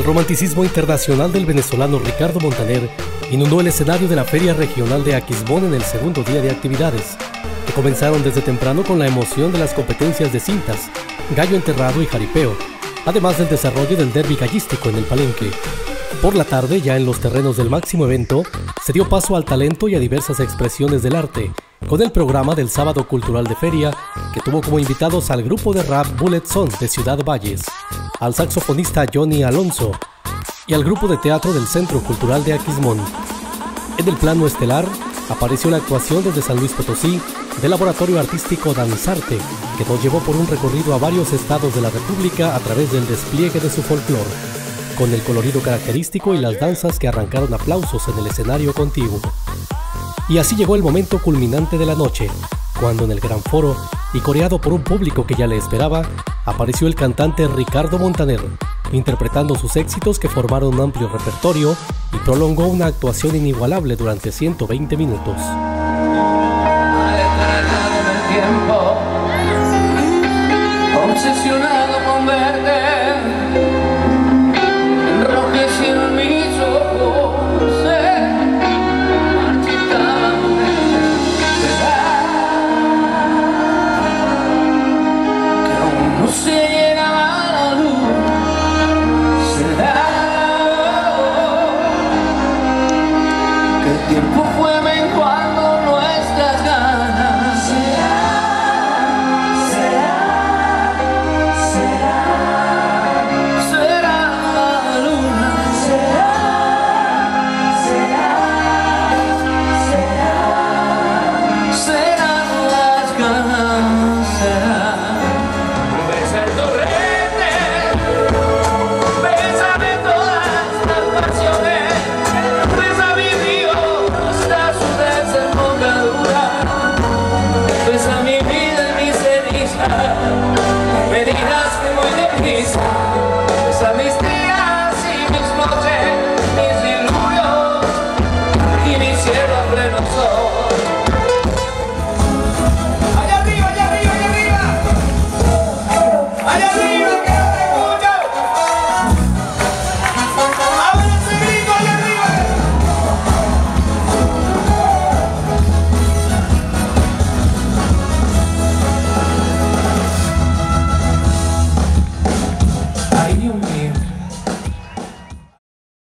El romanticismo internacional del venezolano Ricardo Montaner inundó el escenario de la Feria Regional de Aquismón en el segundo día de actividades, que comenzaron desde temprano con la emoción de las competencias de cintas, gallo enterrado y jaripeo, además del desarrollo del derby gallístico en el palenque. Por la tarde, ya en los terrenos del máximo evento, se dio paso al talento y a diversas expresiones del arte, con el programa del Sábado Cultural de Feria, que tuvo como invitados al grupo de rap Bullet Son de Ciudad Valles, al saxofonista Johnny Alonso y al grupo de teatro del Centro Cultural de Aquismón. En el plano estelar apareció la actuación desde San Luis Potosí del laboratorio artístico Danzarte, que nos llevó por un recorrido a varios estados de la República a través del despliegue de su folclore, con el colorido característico y las danzas que arrancaron aplausos en el escenario contiguo. Y así llegó el momento culminante de la noche, cuando en el gran foro, y coreado por un público que ya le esperaba, apareció el cantante Ricardo Montaner, interpretando sus éxitos que formaron un amplio repertorio y prolongó una actuación inigualable durante 120 minutos. amistad, es amistad.